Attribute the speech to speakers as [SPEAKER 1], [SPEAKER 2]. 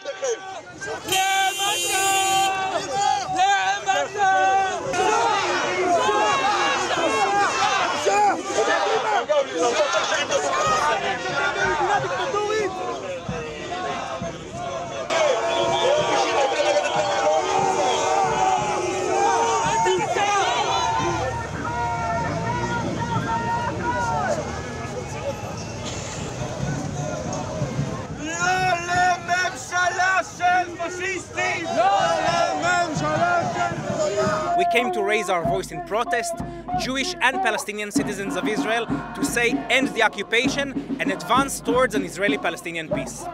[SPEAKER 1] Yeah!
[SPEAKER 2] We came to raise our voice in protest, Jewish and Palestinian citizens of Israel, to say end the occupation and advance towards an Israeli-Palestinian peace.